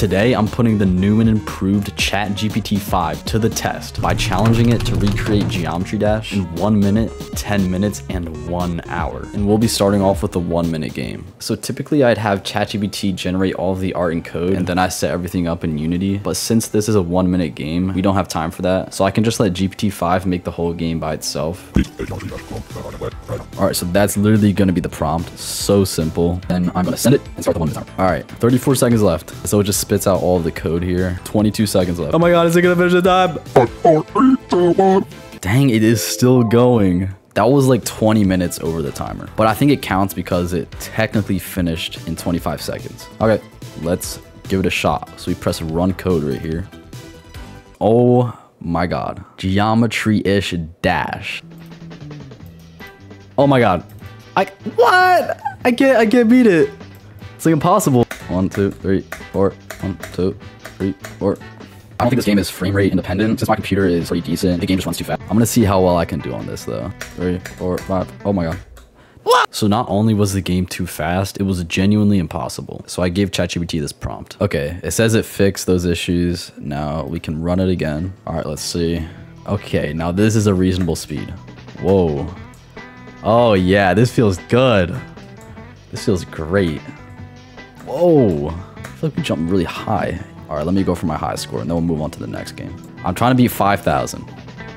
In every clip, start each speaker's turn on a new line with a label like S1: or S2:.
S1: Today, I'm putting the new and improved ChatGPT 5 to the test by challenging it to recreate Geometry Dash in 1 minute, 10 minutes, and 1 hour. And we'll be starting off with a 1 minute game. So typically I'd have ChatGPT generate all of the art and code and then I set everything up in Unity. But since this is a 1 minute game, we don't have time for that. So I can just let GPT 5 make the whole game by itself. Alright, so that's literally going to be the prompt. So simple. Then I'm to send it and start the 1 minute timer. Alright, 34 seconds left. So it just spits out all of the code here. 22 seconds left. Oh my god, is it to finish the time? Dang, it is still going. That was like 20 minutes over the timer. But I think it counts because it technically finished in 25 seconds. Okay, let's give it a shot. So we press run code right here. Oh my god. Geometry-ish dash. Oh my god. I what? I can't I can't beat it. It's like impossible. One, two, three, four. One, two, three, four. I don't think this game is frame rate independent. Since my computer is pretty decent, the game just runs too fast. I'm gonna see how well I can do on this though. Three, four, five. Oh my god. What? So not only was the game too fast, it was genuinely impossible. So I gave ChatGPT this prompt. Okay, it says it fixed those issues. Now we can run it again. All right, let's see. Okay, now this is a reasonable speed. Whoa. Oh yeah, this feels good. This feels great. Whoa. Feel like we jumped really high. All right, let me go for my high score and then we'll move on to the next game. I'm trying to beat 5,000.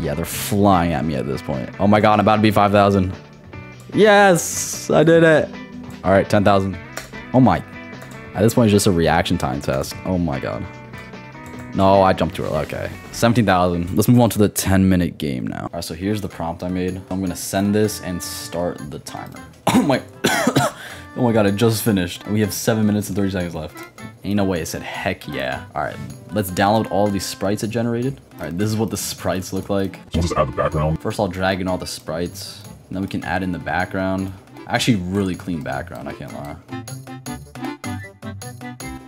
S1: Yeah, they're flying at me at this point. Oh my God, I'm about to beat 5,000. Yes, I did it. All right, 10,000. Oh my. At this point, it's just a reaction time test. Oh my God. No, I jumped too early. Okay. 17,000. Let's move on to the 10 minute game now. All right, so here's the prompt I made. I'm going to send this and start the timer. Oh my. Oh my God, it just finished. We have seven minutes and 30 seconds left. Ain't no way it said heck yeah. All right, let's download all these sprites it generated. All right, this is what the sprites look like.
S2: So just add the background.
S1: First, I'll drag in all the sprites. And then we can add in the background. Actually, really clean background, I can't lie.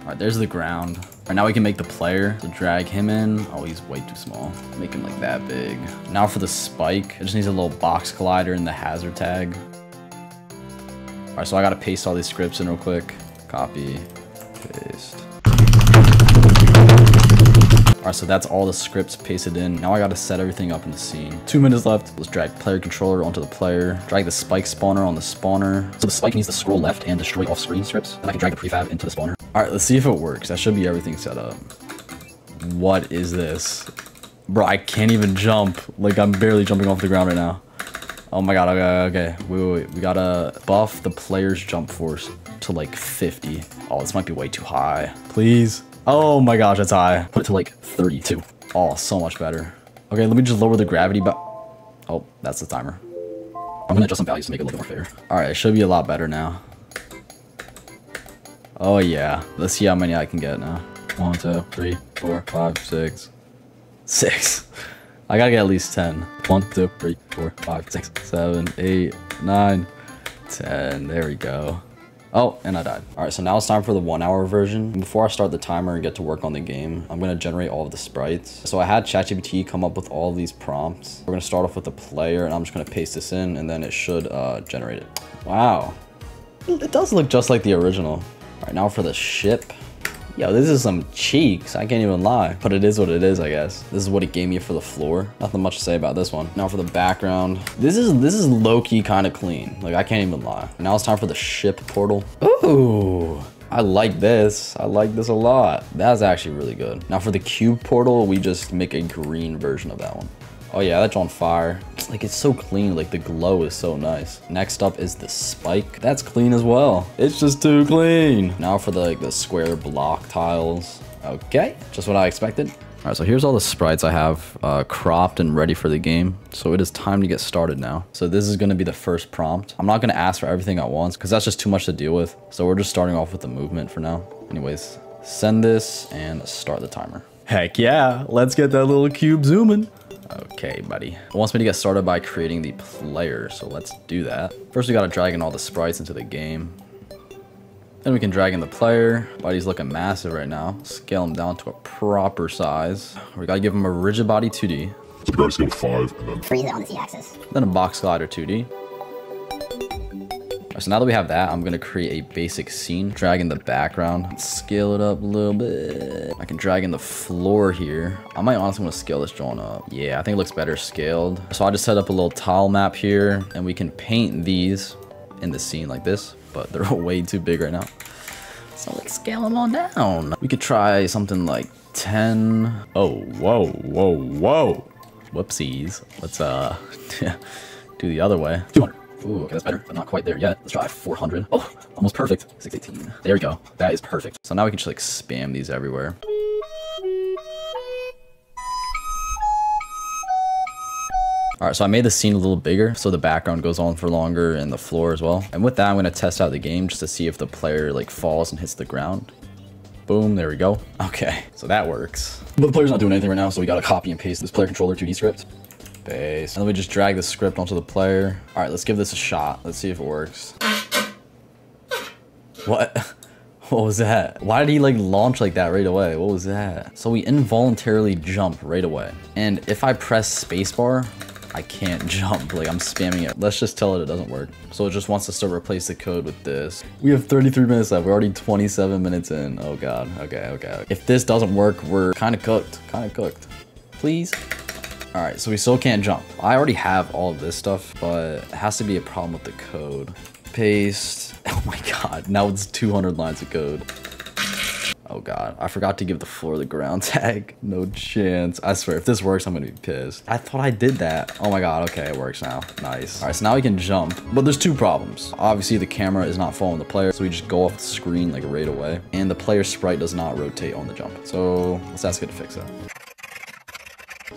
S1: All right, there's the ground. All right, now we can make the player. So drag him in. Oh, he's way too small. Make him like that big. Now for the spike, it just needs a little box collider and the hazard tag. All right, so I gotta paste all these scripts in real quick. Copy, paste. Alright, so that's all the scripts pasted in. Now I gotta set everything up in the scene. Two minutes left. Let's drag player controller onto the player. Drag the spike spawner on the spawner. So the spike needs to scroll left and destroy off-screen scripts. Then I can drag the prefab into the spawner. Alright, let's see if it works. That should be everything set up. What is this? Bro, I can't even jump. Like, I'm barely jumping off the ground right now. Oh my god, okay, okay. Wait, wait, wait. We gotta buff the player's jump force to like 50. Oh, this might be way too high. Please. Oh my gosh, that's high. Put it to like 32. Oh, so much better. Okay, let me just lower the gravity, but... Oh, that's the timer. I'm gonna adjust some values to make it a little bit more fair. Alright, it should be a lot better now. Oh yeah. Let's see how many I can get now. One, two, three, four, five, six. Six. I gotta get at least 10. One, two, three, four, five, six, seven, eight, nine, ten. There we go. Oh, and I died. All right, so now it's time for the one hour version. Before I start the timer and get to work on the game, I'm gonna generate all of the sprites. So I had ChatGPT come up with all these prompts. We're gonna start off with the player and I'm just gonna paste this in and then it should uh, generate it. Wow. It does look just like the original. All right, now for the ship. Yo, this is some cheeks. I can't even lie. But it is what it is, I guess. This is what it gave me for the floor. Nothing much to say about this one. Now for the background. This is this is low-key kind of clean. Like, I can't even lie. Now it's time for the ship portal. Ooh. I like this. I like this a lot. That's actually really good. Now for the cube portal, we just make a green version of that one. Oh yeah, that's on fire. Like it's so clean, like the glow is so nice. Next up is the spike. That's clean as well. It's just too clean. Now for the, like the square block tiles. Okay, just what I expected. All right, so here's all the sprites I have uh, cropped and ready for the game. So it is time to get started now. So this is gonna be the first prompt. I'm not gonna ask for everything at once because that's just too much to deal with. So we're just starting off with the movement for now. Anyways, send this and start the timer. Heck yeah, let's get that little cube zooming. Okay, buddy. It wants me to get started by creating the player, so let's do that. First, we gotta drag in all the sprites into the game. Then we can drag in the player. Body's looking massive right now. Scale him down to a proper size. We gotta give him a rigid body 2D.
S2: So we got scale to five and then
S3: freeze it on the z-axis.
S1: Then a box collider 2D. So now that we have that, I'm gonna create a basic scene, drag in the background, scale it up a little bit. I can drag in the floor here. I might honestly want to scale this drawing up. Yeah, I think it looks better scaled. So I just set up a little tile map here and we can paint these in the scene like this, but they're way too big right now. So let's scale them all down. We could try something like 10. Oh, whoa, whoa, whoa. Whoopsies. Let's uh do the other way. 200. Ooh, okay, that's better, but not quite there yet. Let's try 400. Oh, almost perfect. 618. There we go. That is perfect. So now we can just like spam these everywhere. All right, so I made the scene a little bigger so the background goes on for longer and the floor as well. And with that, I'm gonna test out the game just to see if the player like falls and hits the ground. Boom, there we go. Okay, so that works. But the player's not doing anything right now, so we gotta copy and paste this player controller 2D script. Paste. And then we just drag the script onto the player. All right, let's give this a shot. Let's see if it works. What? What was that? Why did he like launch like that right away? What was that? So we involuntarily jump right away. And if I press spacebar, I can't jump, like I'm spamming it. Let's just tell it it doesn't work. So it just wants us to replace the code with this. We have 33 minutes left, we're already 27 minutes in. Oh God, okay, okay. If this doesn't work, we're kind of cooked, kind of cooked. Please? All right, so we still can't jump. I already have all of this stuff, but it has to be a problem with the code. Paste, oh my God, now it's 200 lines of code. Oh god, I forgot to give the floor the ground tag. No chance. I swear, if this works, I'm gonna be pissed. I thought I did that. Oh my god, okay, it works now. Nice. All right, so now we can jump, but there's two problems. Obviously, the camera is not following the player, so we just go off the screen like right away. And the player sprite does not rotate on the jump. So let's ask it to fix that.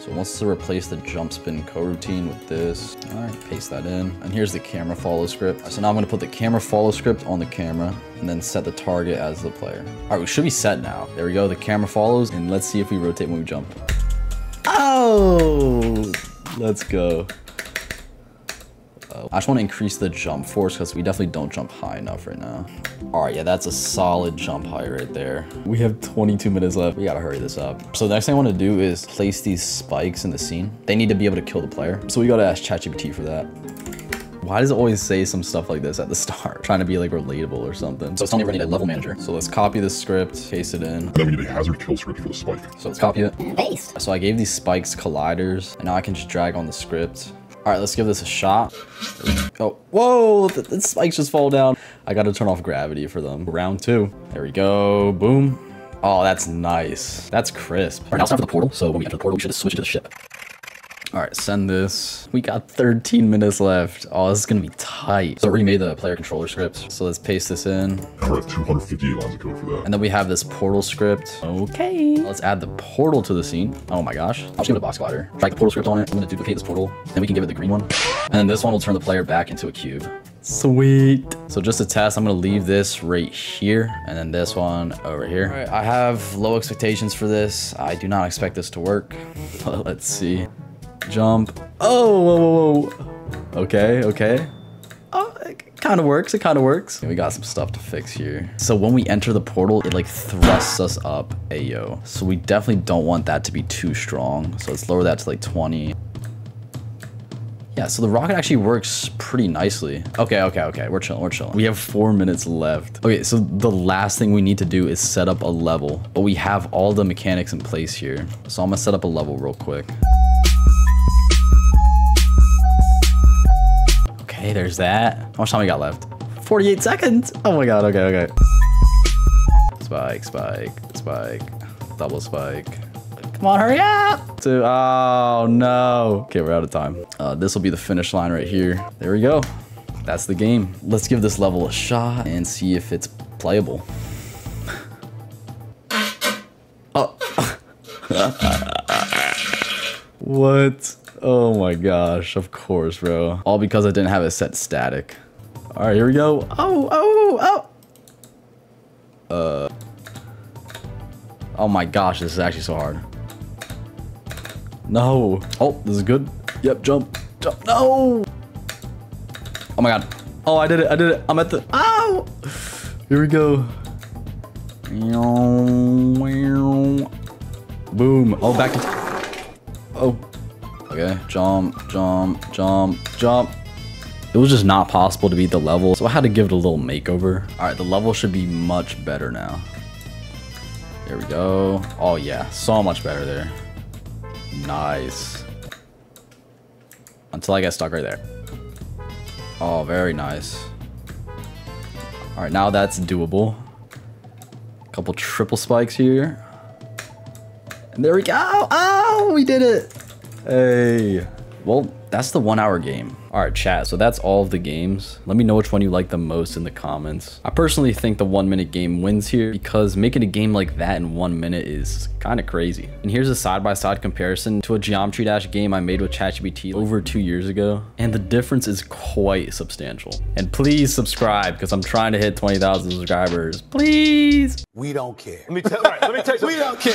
S1: So it wants to replace the jump spin coroutine with this. All right, paste that in. And here's the camera follow script. So now I'm gonna put the camera follow script on the camera and then set the target as the player. All right, we should be set now. There we go, the camera follows and let's see if we rotate when we jump. Oh, let's go. I just want to increase the jump force because we definitely don't jump high enough right now. All right, yeah, that's a solid jump height right there. We have 22 minutes left. We gotta hurry this up. So the next thing I want to do is place these spikes in the scene. They need to be able to kill the player. So we gotta ask ChatGPT for that. Why does it always say some stuff like this at the start? Trying to be like relatable or something. So it's telling me we need a level manager. So let's copy this script, paste it in.
S2: And then we need a hazard kill script for the spike.
S1: So let's copy it.
S3: Paste.
S1: So I gave these spikes colliders, and now I can just drag on the script. All right, let's give this a shot. Oh, whoa, the, the spikes just fall down. I gotta turn off gravity for them. Round two. There we go, boom. Oh, that's nice. That's crisp. All right, now it's time for the portal. So when we enter the portal, we should switch to the ship. All right, send this. We got 13 minutes left. Oh, this is gonna be tight. So we remade the player controller script. So let's paste this in.
S2: We're at 258 lines of code for that.
S1: And then we have this portal script. Okay. Let's add the portal to the scene. Oh my gosh. I'll just give it a box collider. Drag the portal script on it. I'm gonna duplicate this portal. Then we can give it the green one. And then this one will turn the player back into a cube. Sweet. So just to test, I'm gonna leave this right here and then this one over here. All right, I have low expectations for this. I do not expect this to work. But let's see. Jump. Oh, whoa, whoa, whoa. Okay, okay. Oh, it kind of works. It kind of works. We got some stuff to fix here. So when we enter the portal, it like thrusts us up. Ayo. So we definitely don't want that to be too strong. So let's lower that to like 20. Yeah, so the rocket actually works pretty nicely. Okay, okay, okay. We're chilling, we're chilling. We have four minutes left. Okay, so the last thing we need to do is set up a level, but we have all the mechanics in place here. So I'm gonna set up a level real quick. Okay, there's that. How much time we got left? 48 seconds. Oh my god, okay, okay. Spike, spike, spike, double spike. Come on, hurry up! Two, oh no. Okay, we're out of time. Uh, this will be the finish line right here. There we go. That's the game. Let's give this level a shot and see if it's playable. oh. what? Oh my gosh, of course, bro. All because I didn't have it set static. All right, here we go. Oh, oh, oh. Uh. Oh my gosh, this is actually so hard. No. Oh, this is good. Yep, jump. Jump. No. Oh my god. Oh, I did it. I did it. I'm at the. Ow. Here we go. Boom. Oh, back to. Oh. Okay. Jump, jump, jump, jump. It was just not possible to beat the level, so I had to give it a little makeover. All right, the level should be much better now. There we go. Oh yeah, so much better there. Nice. Until I get stuck right there. Oh, very nice. All right, now that's doable. A Couple triple spikes here. And there we go. Oh, we did it. Hey. Well, that's the one hour game. All right, chat. So that's all of the games. Let me know which one you like the most in the comments. I personally think the one minute game wins here because making a game like that in one minute is kind of crazy. And here's a side-by-side -side comparison to a Geometry Dash game I made with ChatGPT over two years ago. And the difference is quite substantial. And please subscribe because I'm trying to hit 20,000 subscribers. Please.
S3: We don't care.
S4: Let me tell, right, let me tell you something.
S3: We don't care.